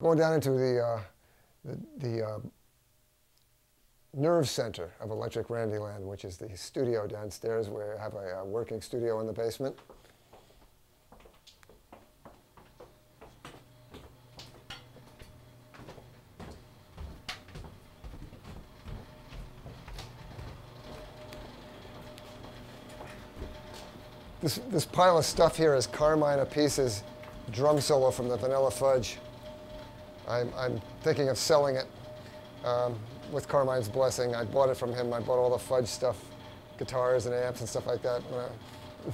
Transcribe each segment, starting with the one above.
Going down into the, uh, the, the uh, nerve center of Electric Randyland, which is the studio downstairs where I have a, uh, working studio in the basement. This, this pile of stuff here is Carmine Appice's drum solo from the Vanilla Fudge. I'm, I'm thinking of selling it um, with Carmine's blessing. I bought it from him. I bought all the Fudge stuff, guitars and amps and stuff like that. Uh,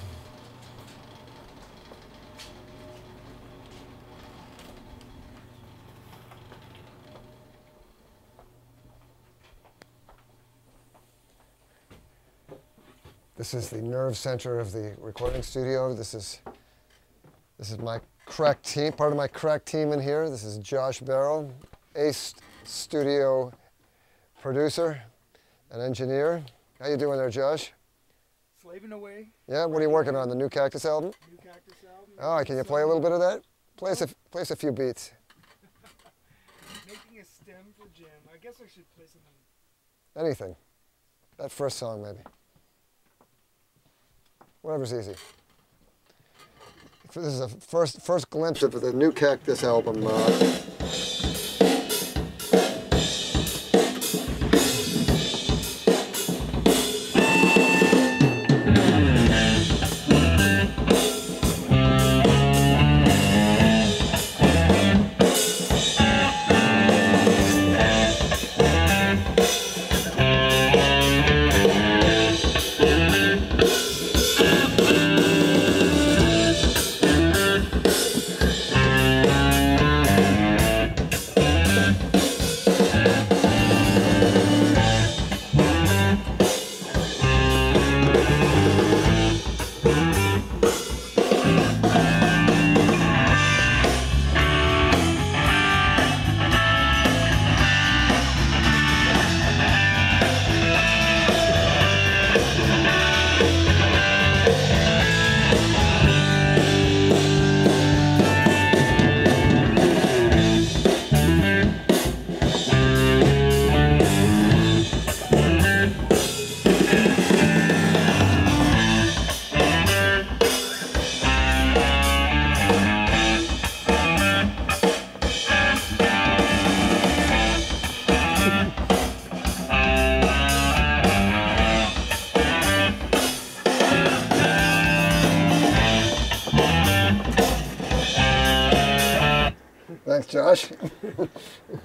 This is the nerve center of the recording studio. This is this is my crack team, part of my crack team in here. This is Josh Barrow, ace studio producer and engineer. How you doing there, Josh? Slaving away. Yeah, what are you working on? The new Cactus album? New Cactus album. Oh, can you play a little bit of that? Play us a, play us a few beats. Making a stem for Jim. I guess I should play something. Anything. That first song, maybe. Whatever's easy. This is a first first glimpse of the new Cactus album. Uh,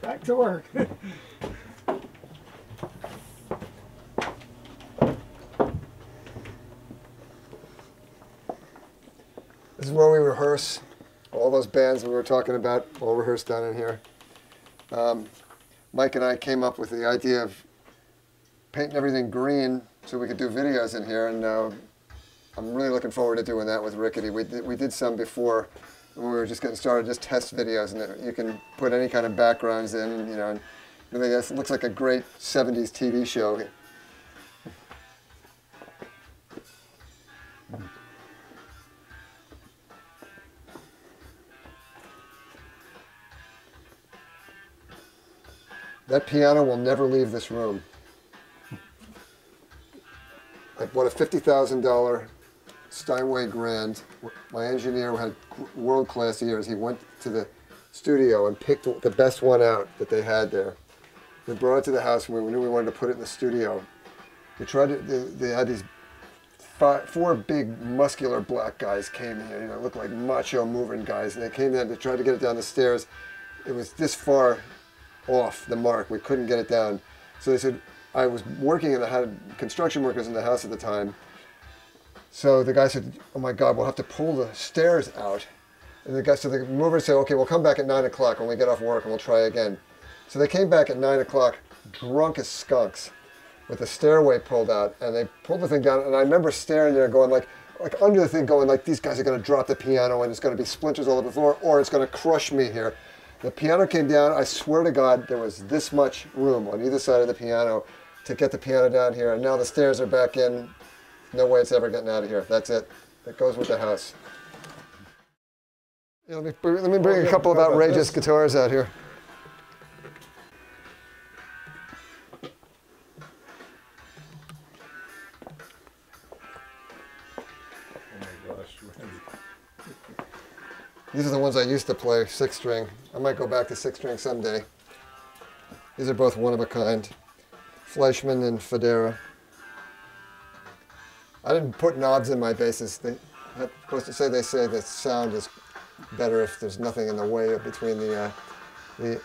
Back to work. This is where we rehearse. All those bands we were talking about all rehearsed down in here. Um, Mike and I came up with the idea of painting everything green so we could do videos in here, and uh, I'm really looking forward to doing that with Rickety. We did, we did some before we were just getting started, just test videos, and you can put any kind of backgrounds in, and you know, and really it looks like a great 70s TV show. That piano will never leave this room. I bought a $50,000 Steinway Grand. My engineer had world-class ears. He went to the studio and picked the best one out that they had there. They brought it to the house and we knew we wanted to put it in the studio. They tried to, they, they had these five, four big muscular black guys came here, you know, looked like macho moving guys, and they came in, they tried to get it down the stairs. It was this far off the mark. We couldn't get it down. So they said, I was working and I had construction workers in the house at the time. So the guy said, "Oh my God, we'll have to pull the stairs out." And the guy, so the mover said, "Okay, we'll come back at nine o'clock when we get off work, and we'll try again." So they came back at nine o'clock, drunk as skunks, with the stairway pulled out, and they pulled the thing down. And I remember staring there, going like, like under the thing, going like, "These guys are going to drop the piano, and it's going to be splinters all over the floor, or it's going to crush me here." The piano came down. I swear to God, there was this much room on either side of the piano to get the piano down here. And now the stairs are back in. No way it's ever getting out of here. That's it. It goes with the house. Yeah, let, me, bring- let me bring a oh, couple of outrageous guitars out here. Oh my gosh, Randy. These are the ones I used to play, six string. I might go back to six string someday. These are both one of a kind. Fleischmann and Federa. I didn't put knobs in my basses. They, I'm supposed to say they say that sound is better if there's nothing in the way between the, uh, the,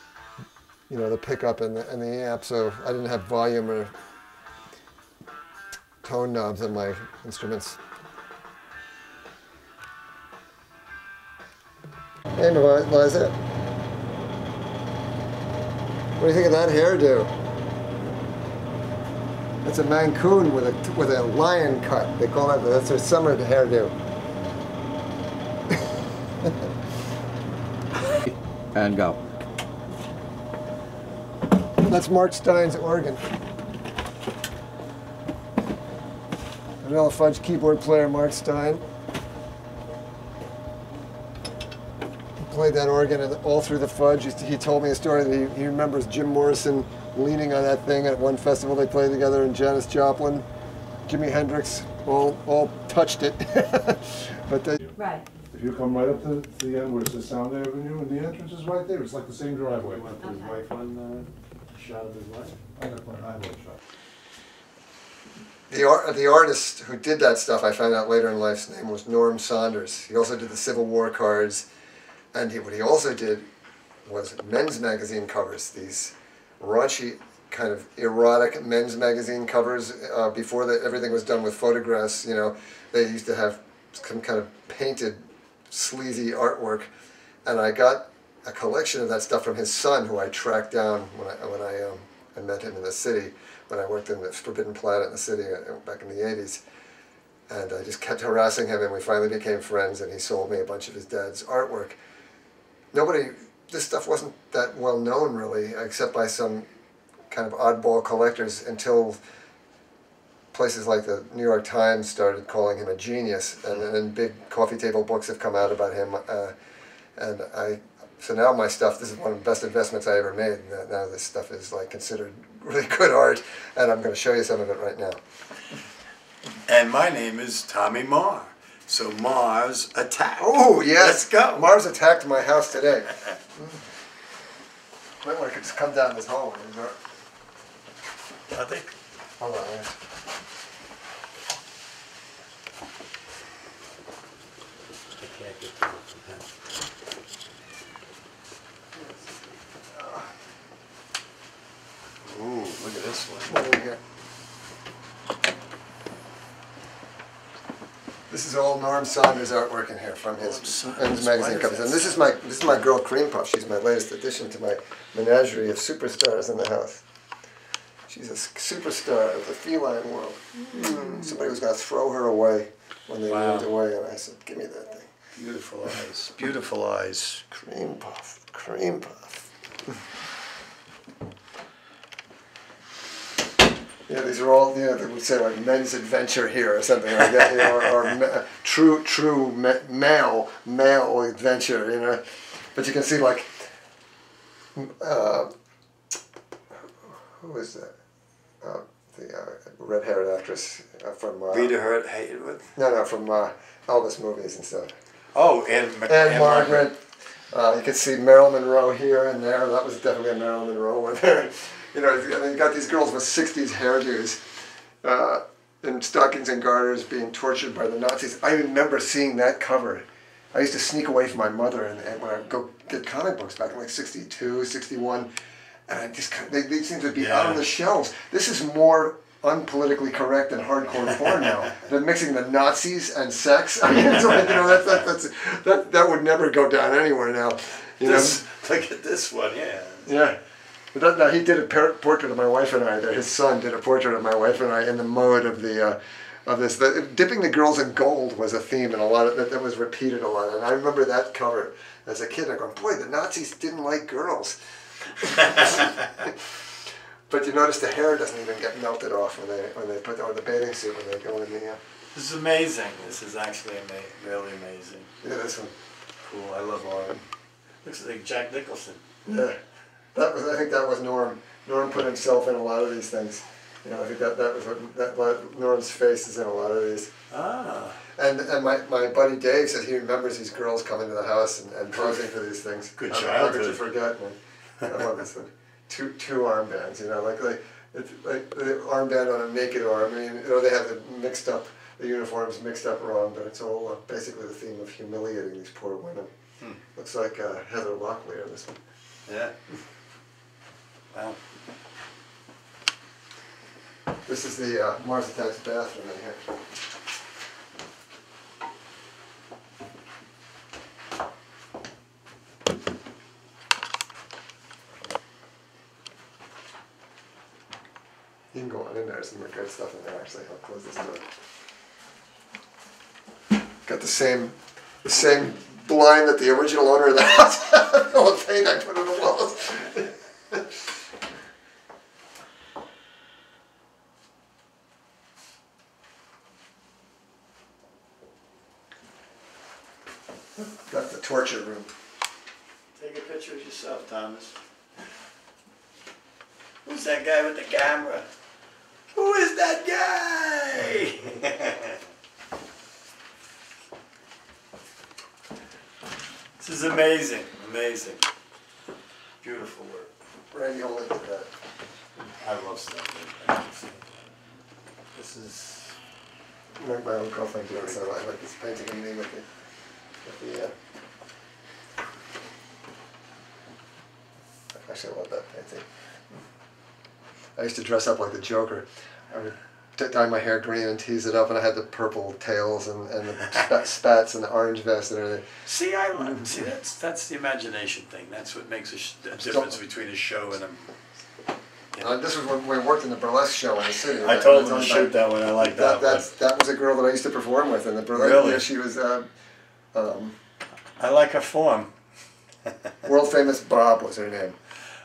you know, the pickup and the, and the amp. So I didn't have volume or tone knobs in my instruments. Hey, Liza. What do you think of that hairdo? It's a Maine Coon with a with a lion cut. They call that that's their summer hairdo. And go. That's Mark Stein's organ. Vanilla Fudge keyboard player Mark Stein. He played that organ all through the Fudge. He- He told me a story that he, he remembers Jim Morrison leaning on that thing at one festival they played together, and Janis Joplin, Jimi Hendrix, all all touched it. but they, Right. If you come right up to, to the end where it says Sound Avenue and the entrance is right there, it's like the same driveway. his wife on uh, shot of his life. I got my eyeball shot. The, art, the artist who did that stuff, I found out later in life's name was Norm Saunders. He also did the Civil War cards, and he, what he also did was men's magazine covers. These raunchy, kind of erotic men's magazine covers. Uh, before that, everything was done with photographs. You know, they used to have some kind of painted, sleazy artwork, and I got a collection of that stuff from his son, who I tracked down when I when I um, I met him in the city when I worked in the Forbidden Planet in the city uh, back in the '80s. And I just kept harassing him, and we finally became friends. And he sold me a bunch of his dad's artwork. Nobody, this stuff wasn't that well known really, except by some kind of oddball collectors until places like the New York Times started calling him a genius, and then big coffee table books have come out about him. Uh, and I, so now my stuff, this is one of the best investments I ever made. Now- this stuff is like considered really good art, and I'm going to show you some of it right now. And my name is Tommy Maher. So Mars attack. Oh yes, Let's go. Mars attacked my house today. Might want to just come down this hall. you know. I think Hold on. yeah. Ooh, look at this one. What do we got? This is all Norm Saunders artwork in here from his Saunders, men's magazine covers. And this is my this is my girl Cream Puff. She's my latest addition to my menagerie of superstars in the house. She's a superstar of the feline world. Mm, Somebody was gonna throw her away when they Wow. moved away, and I said, "Give me that thing." Beautiful eyes. Beautiful eyes. Cream Puff, Cream Puff. Yeah, these are all, you know, they would say like men's adventure here or something like that, you know, or, or ma- true, true ma- male, male adventure, you know. But you can see like, uh, who is that? Uh, the uh, red-haired actress uh, from, uh, Rita Hurt Haywood. no, no, from uh, Elvis movies and stuff. Oh, and, Ma- Ann-Margret. Uh, you can see Marilyn Monroe here and there. That was definitely a Marilyn Monroe one there. You know, and then you got these girls with 60s hairdos uh, in stockings and garters being tortured by the Nazis. I remember seeing that cover. I used to sneak away from my mother and, and when I go get comic books back in like 62, 61, and I just, they, they seem to be out on the shelves. This is more unpolitically correct and hardcore porn now than mixing the Nazis and sex. I mean, it's like, you know, that, that, that's, that, that would never go down anywhere now. You know? Look at this one, yeah. Yeah. But that, now he did a portrait of my wife and I. There, his son did a portrait of my wife and I in the mode of the uh, of this. The, dipping the girls in gold was a theme, and a lot of that, that was repeated a lot. And I remember that cover as a kid. I go, boy, the Nazis didn't like girls. but you notice the hair doesn't even get melted off when they when they put on the bathing suit when they go in the. Uh, This is amazing. This is actually ama- really amazing. yeah, this one. cool. I love orange. Looks like Jack Nicholson. Yeah, that was. I think that was Norm. Norm put himself in a lot of these things. You know, I think that that was what that Norm's face is in a lot of these. Ah. And and my, my buddy Dave says he remembers these girls coming to the house and, and posing for these things. Good How- How could forget? Man? I love this one. Two two armbands. You know, like like it's like the armband on a naked arm. I mean, you know, they have the mixed up the uniforms mixed up wrong, but it's all uh, basically the theme of humiliating these poor women. Hmm. Looks like uh, Heather Locklear in this one. Yeah. Wow. This is the uh, Mars Attacks bathroom in here. You can go on in there, there's some good stuff in there actually. I'll close this door. Got the same, the same blind that the original owner of the house had. The paint I put on the walls. Got the torture room. Take a picture of yourself, Thomas. Who's that guy with the camera? Who is that guy? this is amazing, amazing. Beautiful work. Randy, hold it to that. I love stuff like that. This is My, my own girlfriend did it, so I like this painting of me with the, with the, uh, actually I love that painting. I used to dress up like the Joker. I would d- dye my hair green and tease it up, and I had the purple tails and, and the spats and the orange vest and everything. See, I like, see that's that's the imagination thing. That's what makes a, sh- a difference between a show and a. Uh, this was when we worked in the burlesque show in the city. I That- told that's him to shoot that one. I like That, that, that's, that was a girl that I used to perform with in the burlesque. Really? Yeah, she was uh, um. I like her form. world famous Bob was her name.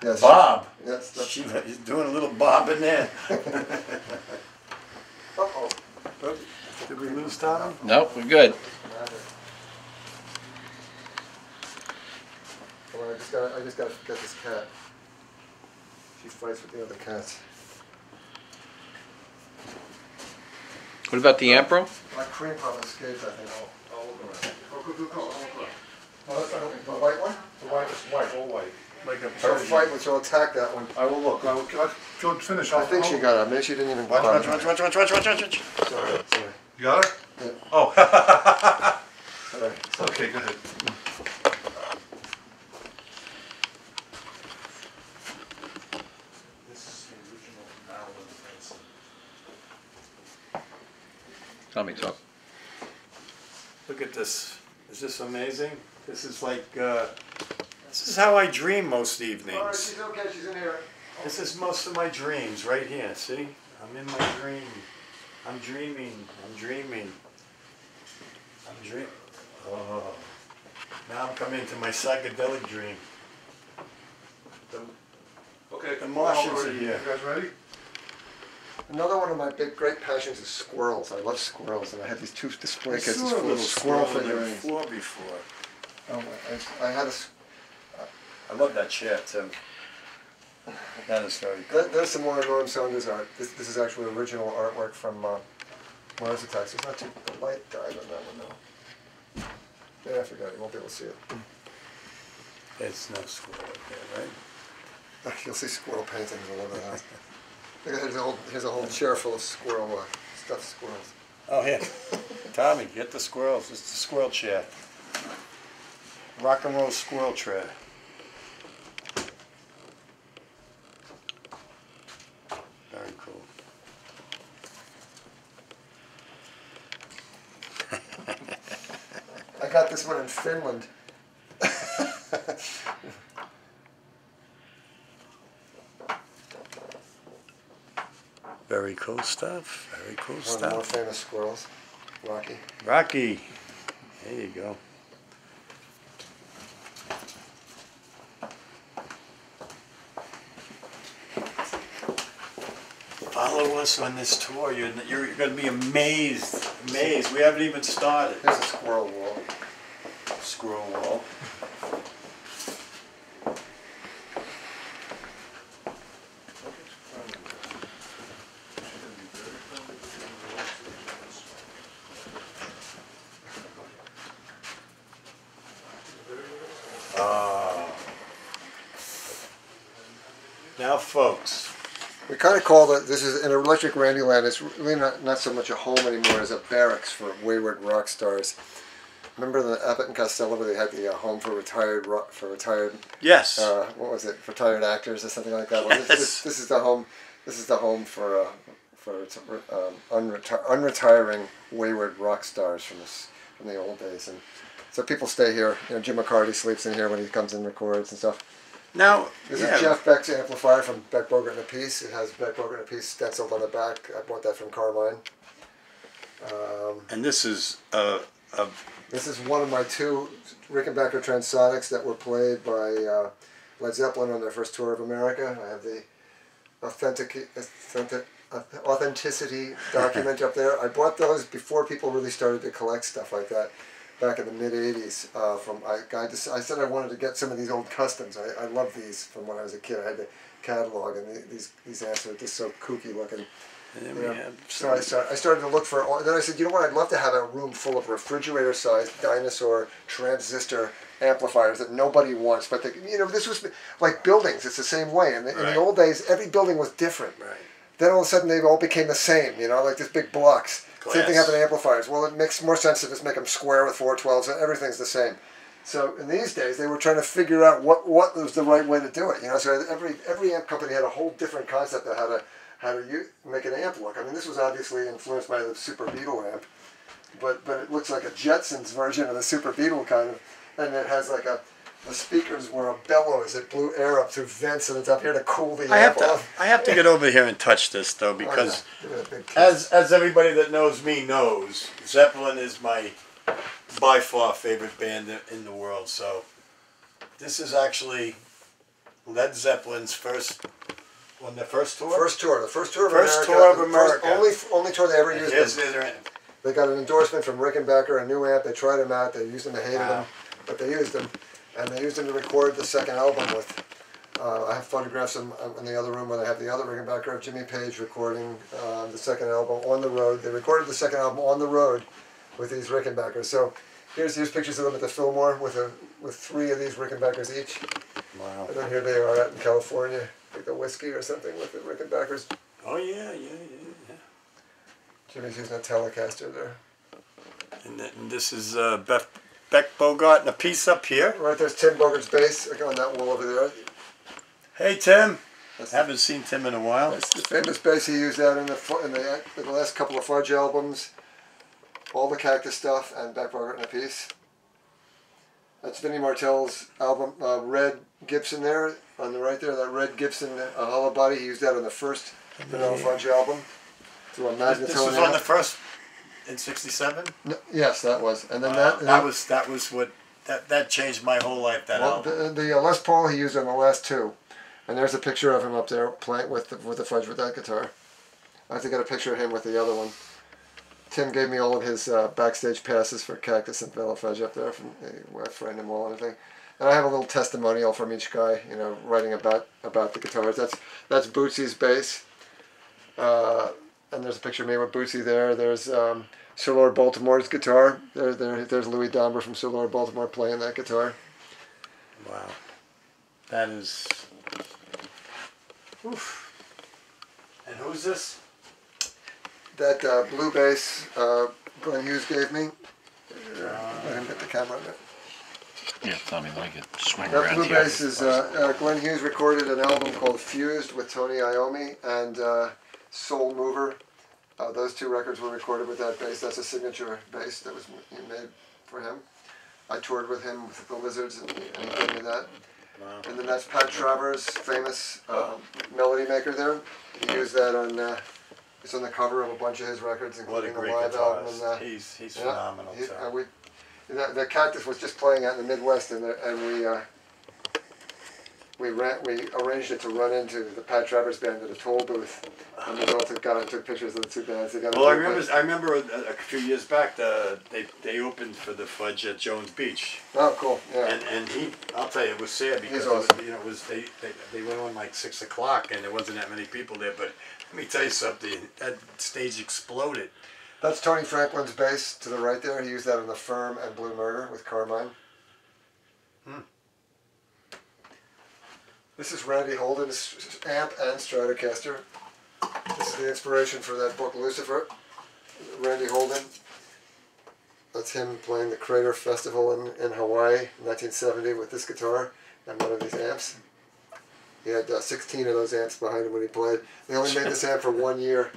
Yes. Bob. Yes. That's, She, he's doing a little bob in there. uh-oh. Did we lose Tommy? Nope, we're good. Come on, I just gotta, I just gotta get this cat. She fights with the other cats. What about the Emperor? My cream puff escaped, I think. I'll, I'll look around. Oh, I'll that's not, the white one? The white is white, all white. Like a She'll fight, with- she'll attack that one. I will look, I will, I, Joe, finish. I I'll- think she I'll- got it, maybe she didn't even. Watch, bother. watch, watch, watch, watch, watch, watch, watch. Sorry, sorry, You got it? Yeah. Oh, sorry. okay, go ahead. This is the original Marilyn Manson. Tell me, talk. Look at this. Is this amazing? This is like, uh, this is how I dream most evenings. she's okay, she's in here. This is most of my dreams right here, see? I'm in my dream. I'm dreaming. I'm dreaming. I'm dream. Oh. Now I'm coming into my psychedelic dream. The- Okay. The Martians are here. You guys ready? Another one of my big, great passions is squirrels. I love squirrels, and I have these two display I cases saw a full of little squirrel squirrel on the figurines. floor before. Oh, my- I, I had a, s- I love that chair too. That is very There- There's some more Norm Saunders art. This, this is actually original artwork from uh, Mars Attacks. It's not too, the light died on that one though. Yeah, I forgot, you won't be able to see it. It's no squirrel up there, right? Uh, You'll see squirrel paintings all over the house. Look at, here's a whole, here's a whole chair full of squirrel, uh, stuffed squirrels. Oh, here. Tommy, get the squirrels. It's the squirrel chair. Rock and roll squirrel chair. Very cool. I got this one in Finland. Very cool stuff. Very cool One of the more stuff. famous squirrels, Rocky. Rocky. There you go. Follow us on this tour. You're, you're going to be amazed. Amazed. We haven't even started. There's a squirrel wall. squirrel wall. Folks, We kind of call it, this is an electric Randyland. It's really not, not so much a home anymore as a barracks for wayward rock stars. Remember the Abbott and Costello where they had the uh, home for retired rock, for retired yes. uh, what was it retired actors or something like that? Well, this, Yes. this, this is the home. This is the home for uh, for um, unreti- unretiring wayward rock stars from this from the old days, and so people stay here. You know, Jim McCarty sleeps in here when he comes and records and stuff. Now, This yeah, is Jeff Beck's amplifier from Beck Bogert and Appice. It has Beck Bogert and Appice stenciled on the back. I bought that from Carmine. Um, and this is uh, a This is one of my two Rickenbacker Transonics that were played by uh, Led Zeppelin on their first tour of America. I have the authentic, authentic authenticity document up there. I bought those before people really started to collect stuff like that back in the mid 80s. Uh, from I, I, just, I said I wanted to get some of these old customs. I, I love these from when I was a kid. I had the catalog, and the, these, these amps are just so kooky looking. and then we know, have so I started, I started to look for. all- Then I said, you know what? I'd love to have a room full of refrigerator-sized dinosaur transistor amplifiers that nobody wants. But the, you know, this was like buildings. It's the same way. In the, in the old days, every building was different. right. Then all of a sudden, they all became the same. You know, like these big blocks. Same thing happened to amplifiers. Well, it makes more sense to just make them square with four twelves. and Everything's the same. So in these days, they were trying to figure out what what was the right way to do it. You know, so every every amp company had a whole different concept of how to how to u- make an amp look. I mean, this was obviously influenced by the Super Beatle amp, but but it looks like a Jetsons version of the Super Beatle kind of, and it has like a the speakers were a bellows that blew air up through vents and it's up here to cool the air. I have to. I have to get over here and touch this though Oh, yeah. because Give it a big kiss. as as everybody that knows me knows, Zeppelin is my by far favorite band in- the world. So this is actually Led Zeppelin's first on their first tour. First tour, the first tour of First America. tour of the first- only only tour they ever used. their- They got an endorsement from Rickenbacker, a new amp. They tried them out. They used them. They hated Wow. them, but they used them, and they used them to record the second album with. Uh, I have photographs in, in the other room where they have the other Rickenbacker of Jimmy Page recording uh, the second album on the road. They recorded the second album on the road with these Rickenbackers. So here's here's pictures of them at the Fillmore with a with three of these Rickenbackers each. wow. And then here they are out in California, like the whiskey or something with the Rickenbackers. Oh yeah, yeah, yeah. yeah. Jimmy's using a Telecaster there. And, th- and this is uh, Beth, Beck Bogert and Appice up here. Right there's Tim Bogert's bass on that wall over there. Hey Tim, That's, haven't seen Tim in a while. that's the famous bass he used out in the in the, in the last couple of Fudge albums. All the Cactus stuff and Beck Bogert in Appice. That's Vinnie Martell's album, uh, Red Gibson there on the right there. That Red Gibson uh, hollow body he used that on the first Vanilla Fudge album. Through a Magnatone. This was on the first in '67. No, yes, that was, and then Wow, that that was that was what that that changed my whole life. That Well, album. the, the uh, Les Paul he used on the last two, and there's a picture of him up there playing with the, with the fudge with that guitar. I have to get a picture of him with the other one. Tim gave me all of his uh, backstage passes for Cactus and Vanilla Fudge up there. From uh, I framed them all and everything. And I have a little testimonial from each guy, you know, writing about about the guitars. That's that's Bootsy's bass. Uh, and there's a picture of me with Bootsy there. There's um, Sir Lord Baltimore's guitar. There, there, there's Louis Dambra from Sir Lord Baltimore playing that guitar. Wow, that is. Oof. And who's this? That uh, blue bass uh, Glenn Hughes gave me. Let him get the camera on it. Yeah, Tommy, let me get swing That around blue bass is uh, uh, Glenn Hughes recorded an album called Fused with Tony Iommi and uh, Soul Mover. Uh, those two records were recorded with that bass. That's a signature bass that was made for him. I toured with him with the Lizards and, and he gave me that. Wow. And then that's Pat Travers, famous uh, melody maker there. He used that on. Uh, it's on the cover of a bunch of his records, including the live album. And, uh, he's he's yeah, phenomenal. he- uh, we, the, the Cactus was just playing out in the Midwest, and, the, and we uh, we ran, we arranged it to run into the Pat Travers band at a toll booth. And we both got and took pictures of the two bands together. Well, I remember. I remember a, a few years back. The, they they opened for the Fudge at Jones Beach, Oh, cool, yeah. and and he. I'll tell you, it was sad because it was, you know it was they, they they went on like six o'clock and there wasn't that many people there. But let me tell you something. That stage exploded. That's Tony Franklin's bass to the right there. He used that on the Firm and Blue Murder with Carmine. This is Randy Holden's amp and Stratocaster. This is the inspiration for that book Lucifer. Randy Holden. That's him playing the Crater Festival in, in Hawaii in 1970 with this guitar and one of these amps. He had uh, 16 of those amps behind him when he played. They only made this amp for one year.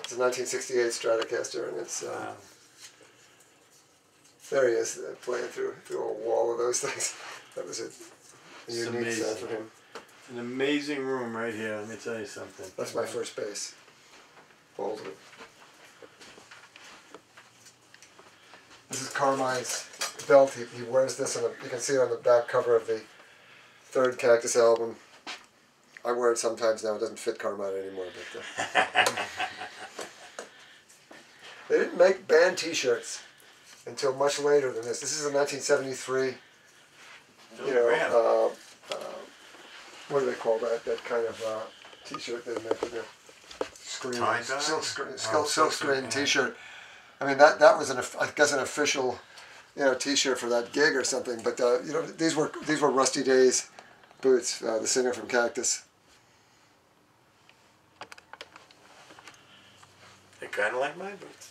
It's a 1968 Stratocaster, and it's uh, Wow. there he is uh, playing through through a wall of those things. That was a It's unique amazing. sound for him. An amazing room right here. Let me tell you something. That's my first bass. Baldwin. This is Carmine's belt. He, he wears this on the, you can see it on the back cover of the third Cactus album. I wear it sometimes now. It doesn't fit Carmine anymore, but uh, they didn't make band T-shirts until much later than this. This is a 1973. You know, uh, what do they call that? That kind of uh, T-shirt they make with the screen, silk screen, Oh, silk, silk silk screen, screen yeah. T-shirt. I mean that that was an I guess an official, you know, T-shirt for that gig or something. But uh, you know these were these were Rusty Day's boots. Uh, the singer from Cactus. They're kind of like my boots.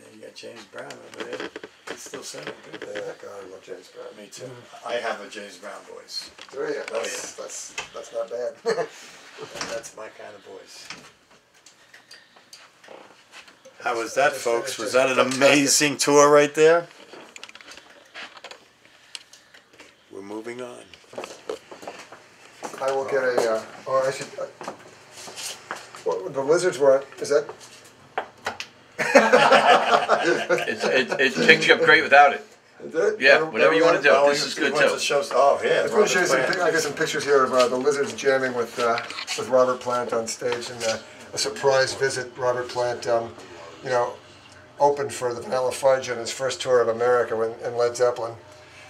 Yeah, you got James Brown over there. He's still singing. Yeah, Good. God, I love James Brown. Me too. I have a James Brown voice. Oh yeah, Oh, that's that's that's not bad. That's my kind of voice. How was that, folks? Was that an amazing tour right there? We're moving on. I will get a. Uh, oh, I should. Uh, what the lizards were? Is that? It's, it, it picks you up great without it. that Yeah, they- whatever they you wanna do. Oh, this is good too. to show- Oh, yeah. I just want to show you some. Plant. I got some pictures here of uh, the lizards jamming with uh, with Robert Plant on stage, and uh, a surprise visit. Robert Plant, um, you know, opened for the Vanilla Fudge on his first tour of America when, in Led Zeppelin.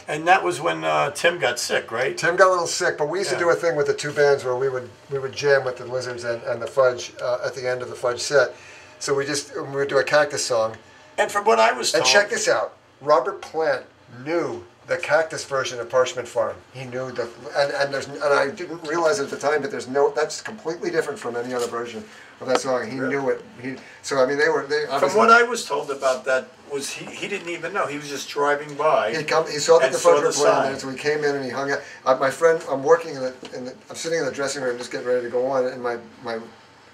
And that was when uh, Tim got sick, right? Tim got a little sick, but we used to do a thing with the two bands where we would we would jam with the Lizards and, and the Fudge uh, at the end of the Fudge set. So we just we would do a Cactus song. And from what I was told, And check this out: Robert Plant knew the Cactus version of Parchment Farm. He knew the and and there's and I didn't realize it at the time, but there's no that's completely different from any other version of that song. He knew it. He so I mean they were they From what I was told about that was he, he didn't even know. He was just driving by. He come. He saw that the Fudge were playing so he came in and he hung out. Uh, my friend, I'm working in the, in the. I'm sitting in the dressing room, just getting ready to go on, and my my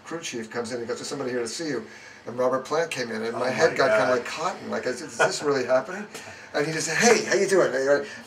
crew chief comes in. and goes, "There's somebody here to see you." And Robert Plant came in, and my Oh head my got kind of like cotton. Like, is, is this really happening? And he just said, "Hey, how you doing?"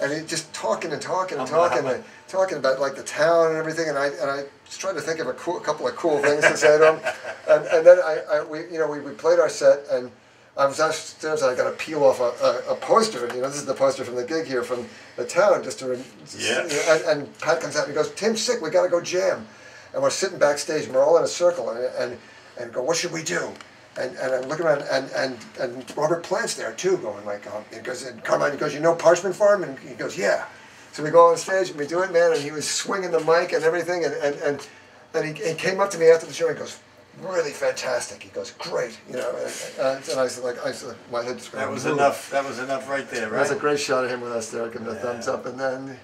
And he- just talking and talking and I'm talking and talking about like the town and everything. And I and I was trying to think of a cool, a couple of cool things to say to him. And, and then I, I we you know we, we played our set and. I was upstairs. And I got to peel off a, a, a poster. You know, this is the poster from the gig here from the town. Just to, Yeah. And, and Pat comes out and he goes, "Tim's sick. We got to go jam." And we're sitting backstage and we're all in a circle and and, and go, "What should we do?" And, and I'm looking around and, and, and Robert Plant's there too, going like, um, he goes, and Carmine, goes, "You know Parchment Farm?" And he goes, "Yeah." So we go on stage and we do it, man. And he was swinging the mic and everything. And and and, and he, he came up to me after the show and he goes. Really fantastic. He goes, great, you know, and, and, and I said, like, I said, my head just that was enough. That was enough right there, right? That's a great shot of him with us there, giving a thumbs up, and then,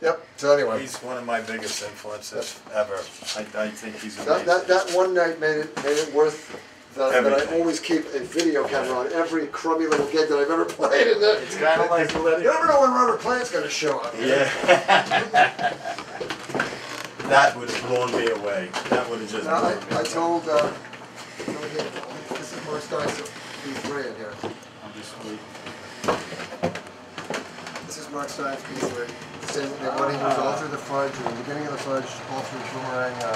yep. So anyway, He's one of my biggest influences ever. I, I think he's that, amazing. that, that one night made it made it worth the, that I Everything. always keep a video camera on every crummy little gig that I've ever played. And then, It's kinda like- you never know when Robert Plant's going to show up. Yeah. that would have blown me away. That would have just Now, I, blown me I away. told, uh, this is Mark Stein's B3 in here. I'm just wait. This is Mark Stein's B3. Same, the one he used all through the fudge, in the beginning of the fudge, all through Boomerang, uh,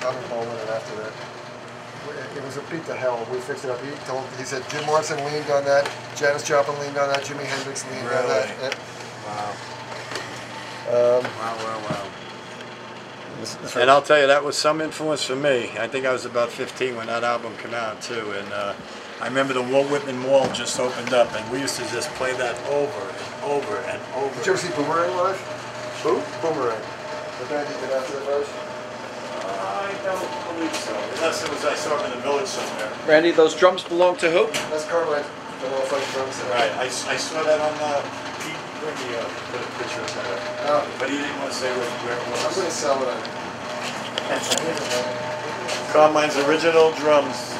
Tommy Bolin, and after that. It- was a beat to hell. We fixed it up. He told, he said Jim Morrison leaned on that, Janis Joplin leaned on that, Jimi Hendrix leaned on that. Really? Wow. Um, Wow, wow, wow. And I'll tell you, that was some influence for me. I think I was about 15 when that album came out too. And uh, I remember the Walt Whitman Mall just opened up, and we used to just play that over and over and over. Did you ever see Boomerang live? Who? Boomerang. The band you did after the verse? I don't believe so. Unless it was I saw him in the village somewhere. Randy, those drums belong to who? That's Carmine, the little fudge drums. set. Right. I, s- I saw that on uh, Pete Brindy, uh, put a picture of that. Oh, But he didn't want to say where, where it I'm gonna sell it on. Carmine's original drums.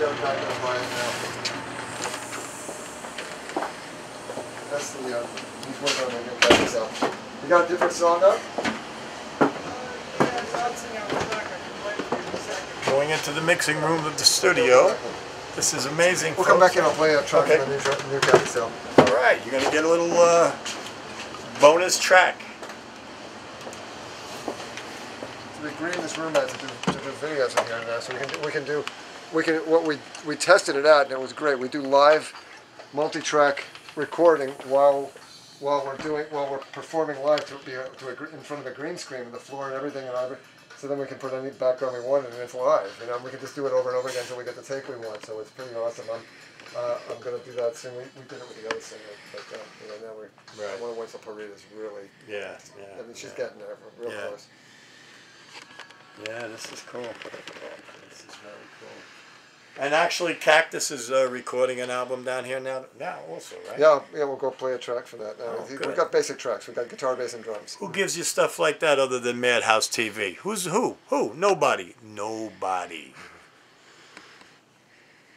They don't, not gonna buy it now. That's the, uh, he's working on the new cut himself. You got a different song up? Going into the mixing room of the studio. This is amazing. We'll come back in, I'll play a track Okay. from the new, tra- new cut himself. All right, you're gonna get a little uh, bonus track. So we green this room out to do, to do videos in here now, so we can, we can do, we can, what we, we tested it out and it was great. We do live multi-track recording while, while we're doing, while we're performing live to be, to a, in front of a green screen with the floor and everything and so then we can put any background we want and it's live, you know, and we can just do it over and over again until we get the take we want, so it's pretty awesome. I'm, uh, I'm gonna do that soon. We, we did it with the other singer, but, uh, you know, now we're, Right. I wait till Parita's really, Yeah, yeah. I mean, she's yeah. getting there, real Yeah. close. Yeah, this is cool. This is very cool. And actually, Cactus is uh, recording an album down here now. Now, also, right? Yeah, yeah, we'll go play a track for that. Uh, Oh, We've got basic tracks. We've got guitar, bass, and drums. Who gives you stuff like that other than Madhouse TV? Who's who? Who? Nobody. Nobody.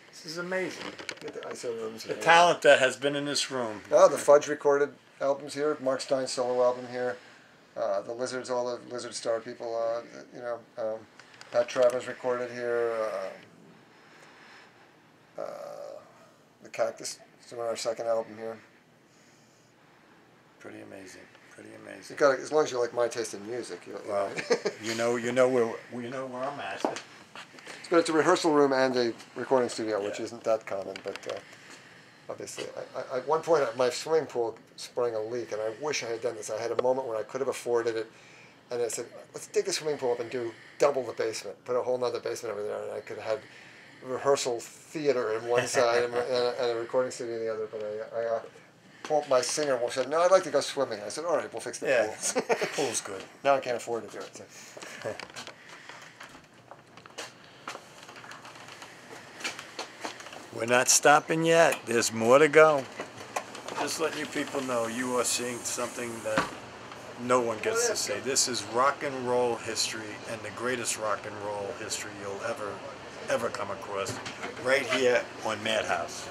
This is amazing. Get the ISO rooms. The talent that has been in this room. Oh, the Fudge recorded albums here. Mark Stein's solo album here. Uh, the Lizards, all the Lizard Star people. Uh, you know, um, Pat Travers recorded here. Uh, uh, the Cactus is on our second album here. Pretty amazing. Pretty amazing. You got as long as you like my taste in music. You, you Well, know. you know, you know where you know where I'm at. But it's a rehearsal room and a recording studio, which Yeah. isn't that common. But uh, obviously, I, I, at one point, my swimming pool sprang a leak, and I wish I had done this. I had a moment where I could have afforded it, and I said, "Let's dig the swimming pool up and do double the basement, put a whole nother basement over there, and I could have rehearsal theater in one side and, a, and a recording studio in the other." But I, I uh, pulled my singer and said, "No, I'd like to go swimming." I said, "All right, we'll fix the Yeah, pool." The pool's good. now I can't afford to do it. So. We're not stopping yet. There's more to go. Just letting you people know you are seeing something that no one gets to see. This is rock and roll history and the greatest rock and roll history you'll ever, ever come across right here on Madhouse.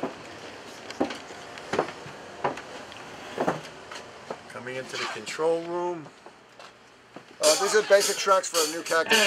Coming into the control room. Uh, these are basic tracks for a new Cactus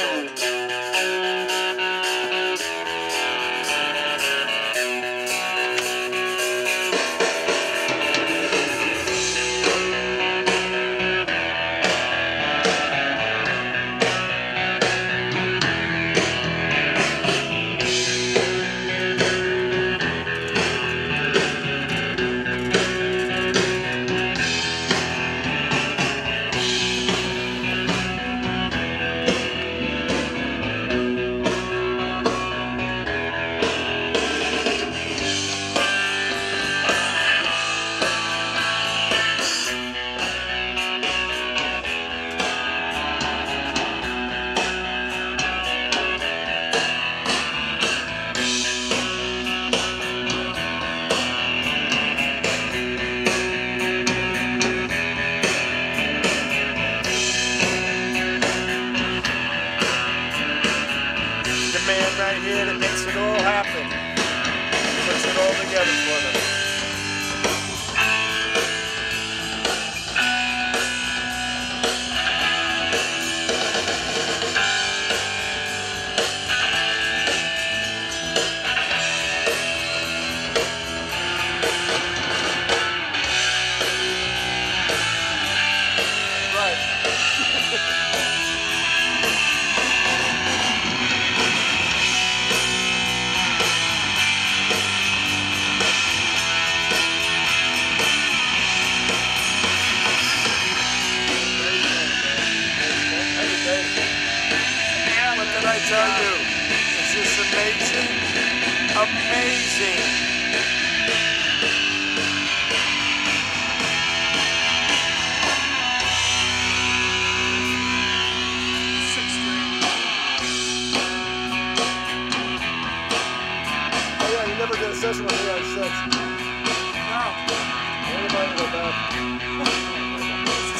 Is this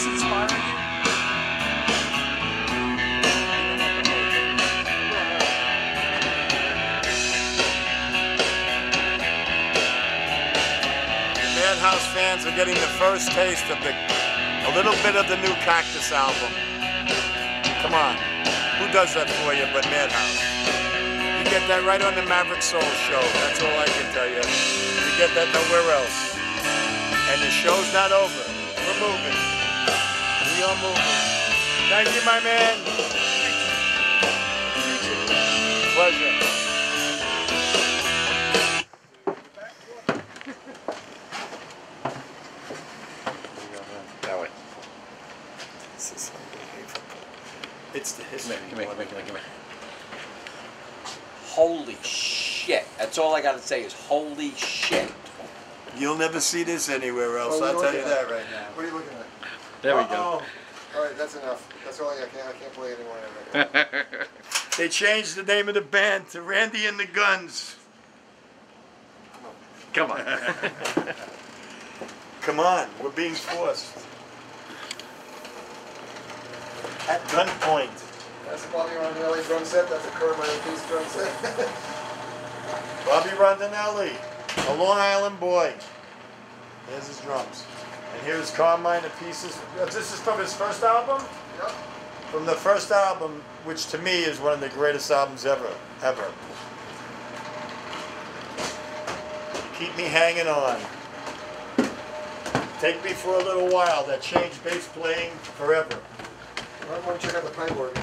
inspiring you? Madhouse fans are getting the first taste of the, a little bit of the new Cactus album. Come on, who does that for you but Madhouse? Get that right on the Maverick Soul show. That's all I can tell you. You get that nowhere else. And the show's not over. We're moving. We are moving. Thank you, my man. All I gotta say is holy shit. You'll never see this anywhere else. Oh, I'll tell you looking that right now. What are you looking at? There we go. Uh-oh. All right, that's enough. That's all I, I can't. I can't play anymore. Right now. They changed the name of the band to Randy and the Guns. Come on. Come on, Come on. we're being forced. At gunpoint. That's a Bobby Rondinelli drum set. That's a Carmine Appice drum set. Bobby Rondinelli, a Long Island boy. There's his drums. And here's Carmine the Pieces. Uh, This is from his first album? yep. From the first album, which to me is one of the greatest albums ever, ever. Keep me hanging on. Take me for a little while. That changed bass playing forever. I want to check out the pine board.